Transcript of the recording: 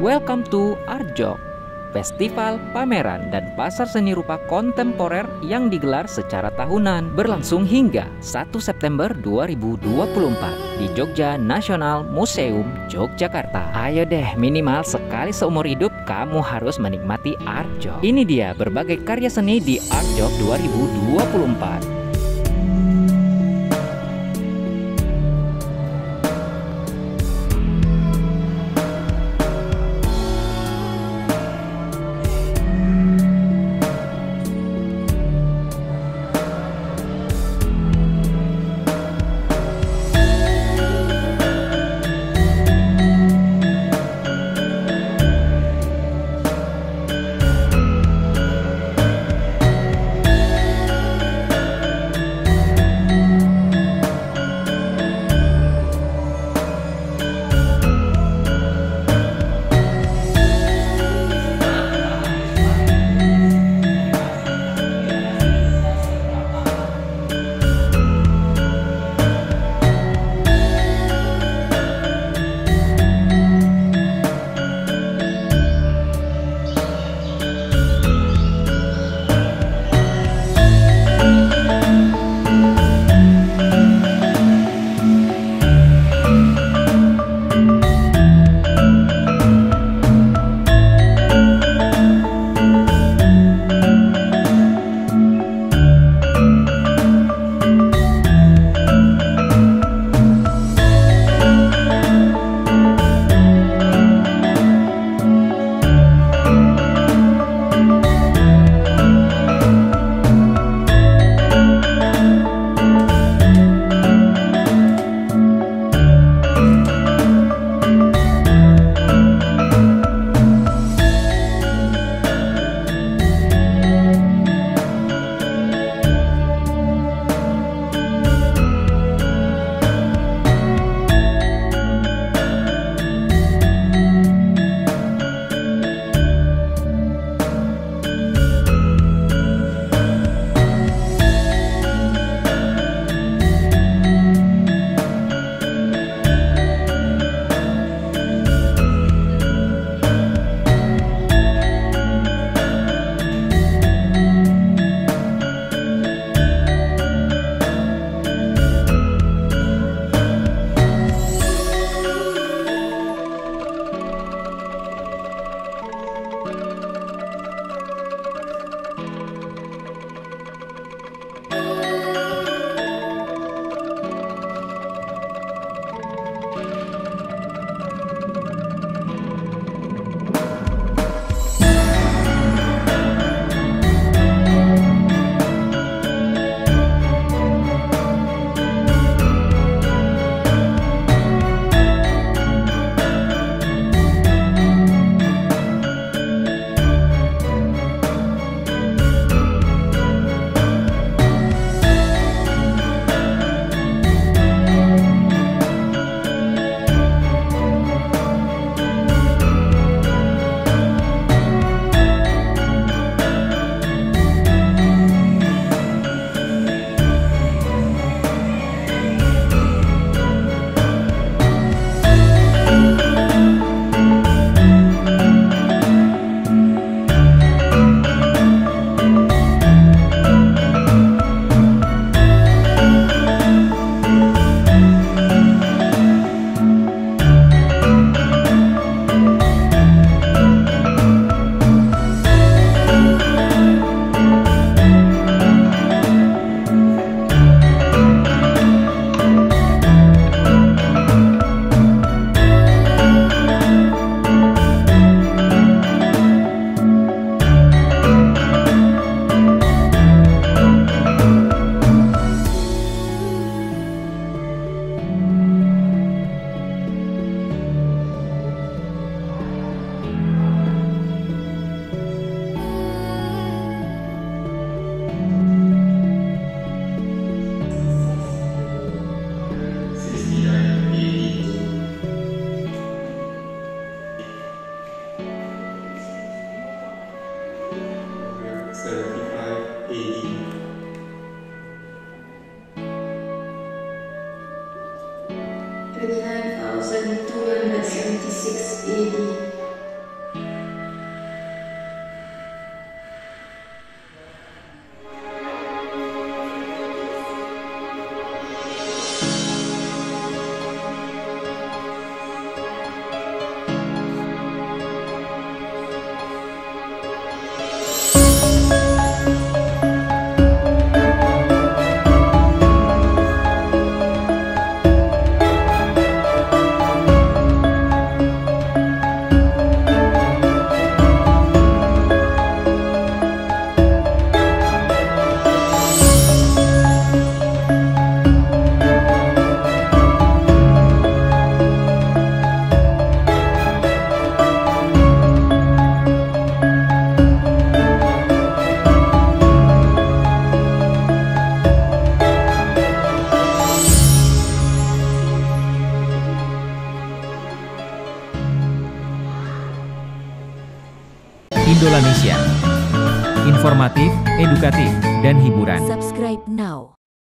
Welcome to Arjok, festival, pameran, dan pasar seni rupa kontemporer yang digelar secara tahunan berlangsung hingga 1 September 2024 di Jogja National Museum Yogyakarta. Ayo deh, minimal sekali seumur hidup kamu harus menikmati Arjok. Ini dia berbagai karya seni di Arjok 2024. 75 AD. In 9276 AD. Indonesia. Informatif, edukatif, dan hiburan. Subscribe now